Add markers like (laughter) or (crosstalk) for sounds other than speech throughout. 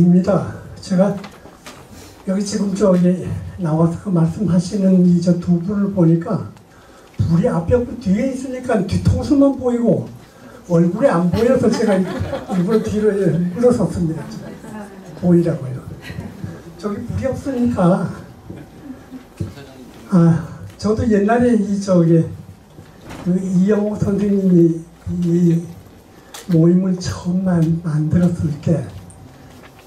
입니다. 제가 여기 지금 저기 나와서 그 말씀하시는 이 저 두 분을 보니까 불이 앞에 없고 뒤에 있으니까 뒤통수만 보이고 얼굴이 안 보여서 제가 일부러 뒤로 예, 물러섰습니다. 보이라고요. 저기 불이 없으니까 아 저도 옛날에 이 저기 그 이영호 선생님이 이 모임을 처음 만, 만들었을 때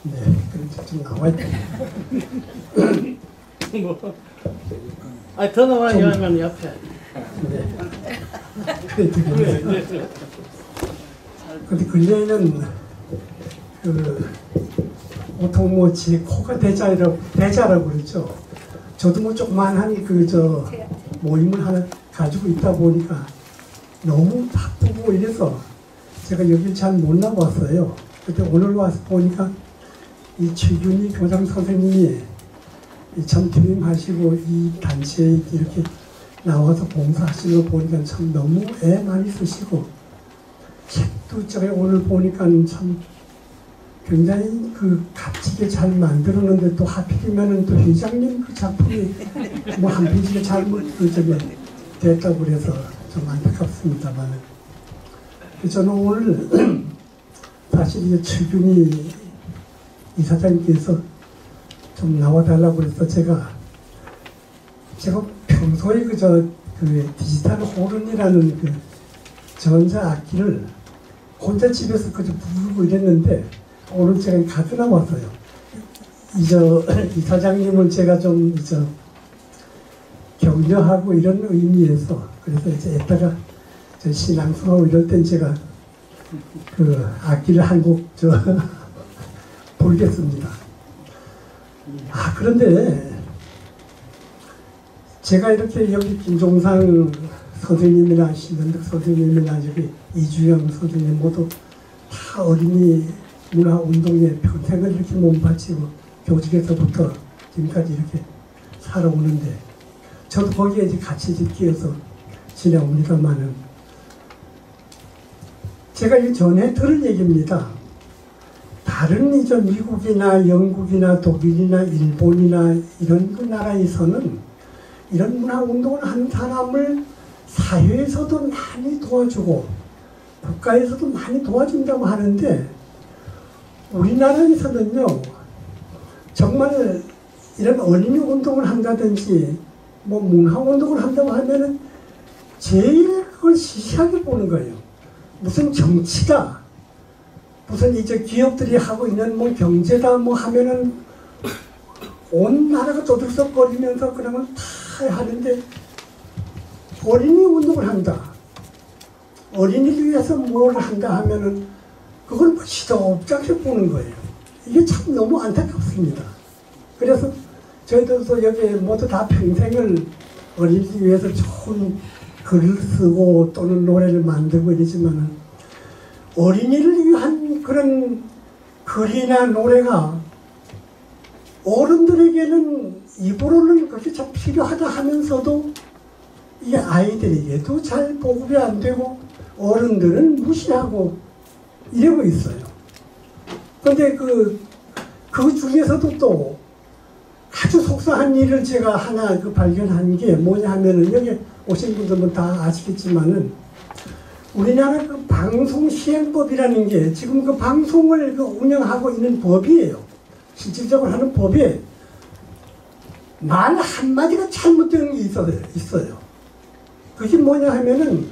네, 그래서 좀 나와야 돼. 아, 더 나와야 하면 옆에. 네. 그래, 되겠네. 근데 근래에는 그 보통 뭐 제 코가 대자라고 대자라고 그러죠. 저도 뭐 조그만한 그 저 모임을 하나 가지고 있다 보니까 너무 바쁘고 이래서 제가 여기 잘 못 나왔어요. 근데 오늘 와서 보니까 이 최균희 교장 선생님이 참 기림하시고 이 단체에 이렇게 나와서 봉사하시는 거 보니까 참 너무 애 많이 쓰시고 책도 제가 오늘 보니까 참 굉장히 그 값지게 잘 만들었는데 또 하필이면은 또 회장님 그 작품이 뭐 한 페이지가 잘못 그 저기 됐다고 그래서 좀 안타깝습니다만 저는 오늘 사실 이게 최균이 이 사장님께서 좀 나와달라고 그래서 제가 제가 평소에 그저 그 디지털 호른이라는 그 전자 악기를 혼자 집에서 그저 부르고 이랬는데 오늘 제가 가져 나왔어요. 이저 (laughs) 이 사장님을 제가 좀 이저 격려하고 이런 의미에서 그래서 이제 이따가 저 신앙수하고 이럴 땐 제가 그 악기를 한곡저 (laughs) 보겠습니다. 아 그런데 제가 이렇게 여기 김종상 선생님이나 신현덕 선생님이나 여기 이주영 선생님 모두 다 어린이 문화 운동에 평생을 이렇게 몸바치고 교직에서부터 지금까지 이렇게 살아오는데 저도 거기에 이제 같이 지키어서 지내옵니다만은 제가 이 전에 들은 얘기입니다. 다른 이제 미국이나 영국이나 독일이나 일본이나 이런 그 나라에서는 이런 문화 운동을 하는 사람을 사회에서도 많이 도와주고 국가에서도 많이 도와준다고 하는데 우리나라에서는요 정말 이런 어린이 운동을 한다든지 뭐 문화 운동을 한다고 하면은 제일 그걸 시시하게 보는 거예요. 무슨 정치다 무슨 이제 기업들이 하고 있는 뭐 경제다 뭐 하면은 온 나라가 떠들썩거리면서 그러면 다 하는데 어린이 운동을 한다. 어린이를 위해서 뭘 한다 하면은 그걸 뭐 시덥잖게 보는 거예요. 이게 참 너무 안타깝습니다. 그래서 저희들도 여기 모두 다 평생을 어린이를 위해서 좋은 글을 쓰고 또는 노래를 만들고 이러지만은 어린이를 위한 그런 글이나 노래가 어른들에게는 입으로는 그렇게 참 필요하다 하면서도 이 아이들에게도 잘 보급이 안 되고 어른들은 무시하고 이러고 있어요. 근데 그, 그 중에서도 또 아주 속상한 일을 제가 하나 그 발견한 게 뭐냐 하면은 여기 오신 분들은 다 아시겠지만은 우리나라 그 방송 시행법이라는 게 지금 그 방송을 그 운영하고 있는 법이에요. 실질적으로 하는 법에 말 한마디가 잘못되는 게 있어요. 있어요. 그게 뭐냐 하면은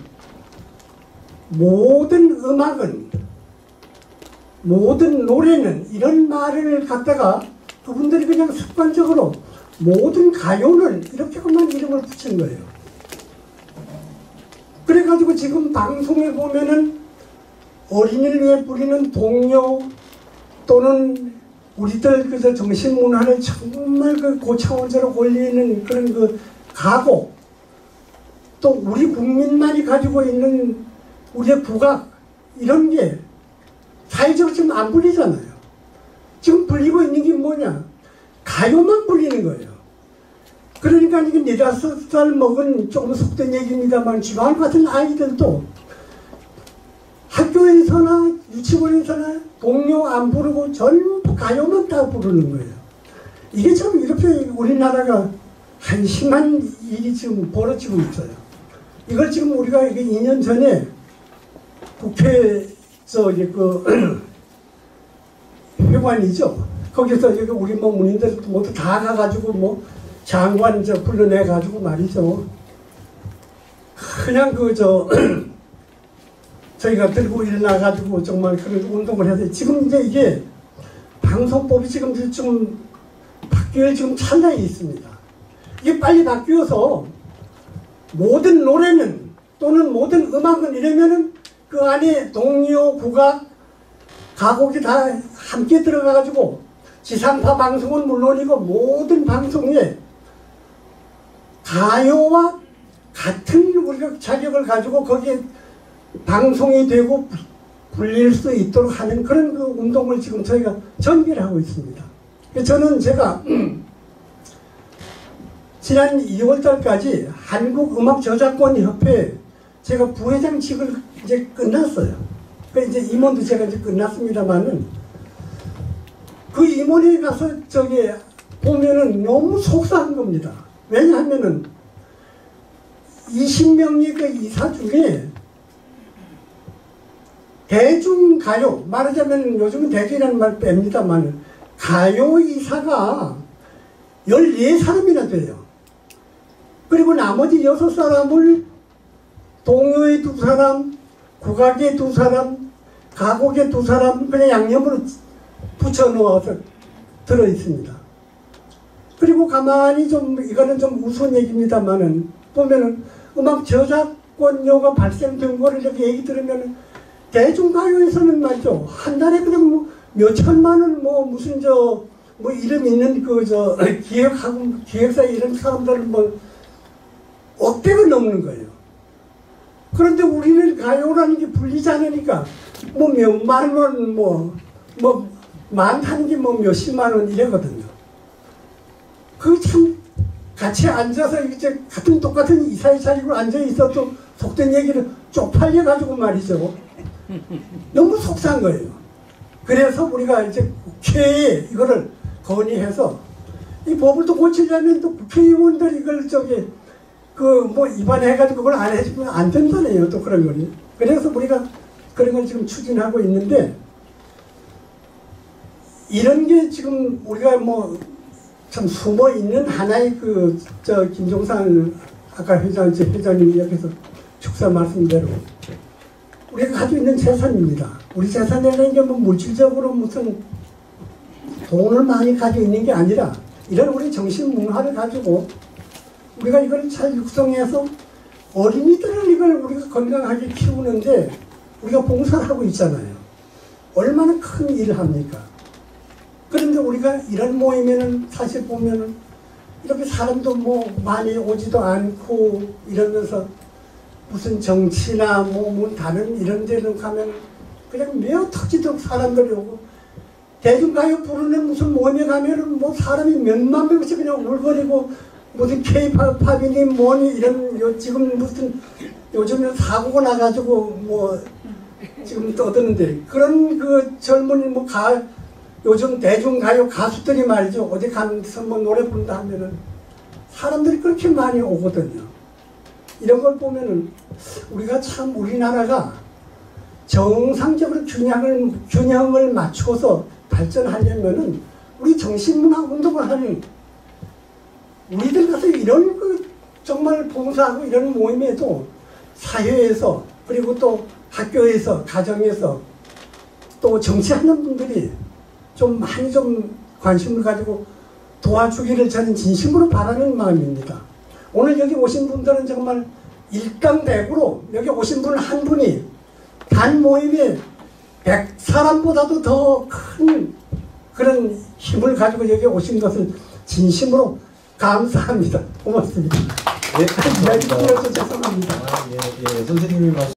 모든 음악은 모든 노래는 이런 말을 갖다가 그분들이 그냥 습관적으로 모든 가요는 이렇게만 이름을 붙인 거예요. 그래가지고 지금 방송에 보면은 어린이를 위해 부리는 동요 또는 우리들 그저 정신문화를 정말 그 고차원적으로 올리는 그런 그 가곡 또 우리 국민만이 가지고 있는 우리의 국악 이런 게 사회적으로 지금 안 불리잖아요. 지금 불리고 있는 게 뭐냐? 가요만 불리는 거예요. 그러니까 이게 네다섯 살 먹은 조금 속된 얘기입니다만 지방 같은 아이들도 학교에서나 유치원에서는 동요 안 부르고 전부 가요만 다 부르는 거예요. 이게 참 이렇게 우리나라가 한심한 일이 지금 벌어지고 있어요. 이걸 지금 우리가 이게 2년 전에 국회에서 이제 그 (clears throat) 회관이죠. 거기서 여기 우리 뭐 문인들 모두 다 가가지고 뭐 장관 저 불러내 가지고 말이죠. 그냥 그 저 (clears throat) 저희가 들고 일어나 가지고 정말 그런 운동을 해서 지금 이제 이게 방송법이 지금 좀 바뀔 지금 찰나에 있습니다. 이게 빨리 바뀌어서 모든 노래는 또는 모든 음악은 이러면은 그 안에 동요, 국악, 가곡이 다 함께 들어가가지고 지상파 방송은 물론이고 모든 방송에 가요와 같은 자격을 가지고 거기에 방송이 되고 불릴 수 있도록 하는 그런 그 운동을 지금 저희가 전개를 하고 있습니다. 저는 제가 (clears throat) 지난 2월달까지 한국음악저작권협회 제가 부회장직을 이제 끝났어요. 그 이제 임원도 제가 이제 끝났습니다만은 그 임원에 가서 저기 보면은 너무 속상한 겁니다. 왜냐하면은 20명의 그 이사 중에 대중가요, 말하자면 요즘은 대중이라는 말 뺍니다만 가요 이사가 14사람이나 돼요. 그리고 나머지 6사람을 동요의 두 사람, 국악의 두 사람, 가곡의 두 사람 그냥 양념으로 붙여 넣어서 들어 있습니다. 그리고 가만히 좀 이거는 좀 우스운 얘기입니다만은 보면은 음악 저작권료가 발생된 거를 이렇게 얘기 들으면은 대중가요에서는 말이죠 한 달에 그냥 뭐 몇천만 원 뭐 무슨 저 뭐 이름 있는 그 저 (coughs) 기획하고 기획사 이런 사람들은 뭐 억대가 넘는 거예요. 그런데 우리는 가요라는 게 불리지 않으니까 뭐 몇만 원, 뭐, 뭐, 많다는 게 뭐 몇십만 원 이래거든요. 그 참, 같이 앉아서 이제 같은 똑같은 이사회 자리로 앉아 있어도 속된 얘기를 쪽팔려 가지고 말이죠. 너무 속상한 거예요. 그래서 우리가 이제 국회에 이거를 건의해서 이 법을 또 고치려면 또 국회의원들 이걸 저기 그 뭐 입안해가지고 그걸 안 해주면 안 된다네요. 또 그런 거니. 그래서 우리가 그런 걸 지금 추진하고 있는데 이런 게 지금 우리가 뭐 참 숨어 있는 하나의 그 저 김종산 아까 회장 제 회장님이 여기서 축사 말씀대로 우리가 가지고 있는 재산입니다. 우리 재산이라는 게뭐 물질적으로 무슨 돈을 많이 가지고 있는 게 아니라 이런 우리 정신 문화를 가지고 우리가 이걸 잘 육성해서 어린이들을 이걸 우리가 건강하게 키우는데 우리가 봉사를 하고 있잖아요. 얼마나 큰 일을 합니까? 그런데 우리가 이런 모임에는 사실 보면은 이렇게 사람도 뭐 많이 오지도 않고 이러면서 무슨 정치나 뭐, 뭐 다른 이런 데는 가면 그냥 매어 터지도록 사람들이 오고 대중가요 부르는 무슨 모임에 가면은 뭐 사람이 몇만 명씩 그냥 울거리고 무슨 케이팝이니 뭐니 이런 요 지금 무슨 요즘에 사고가 나가지고 뭐 지금 떠드는데 그런 그 젊은 뭐 가 요즘 대중가요 가수들이 말이죠 어디 가서 뭐 노래 부른다 하면은 사람들이 그렇게 많이 오거든요. 이런 걸 보면은 우리가 참 우리나라가 정상적으로 균형을 균형을 맞춰서 발전하려면은 우리 정신문화 운동을 하는 우리들 가서 이런 그 정말 봉사하고 이런 모임에도 사회에서 그리고 또 학교에서 가정에서 또 정치하는 분들이 좀 많이 좀 관심을 가지고 도와주기를 저는 진심으로 바라는 마음입니다. 오늘 여기 오신 분들은 정말 일강백으로 여기 오신 분 한 분이 단 모임에 100사람보다도 더 큰 그런 힘을 가지고 여기 오신 것을 진심으로 감사합니다. 고맙습니다. 네, 이야기 감사합니다. 드려서 죄송합니다. 아, 예, 예, 선생님이 말씀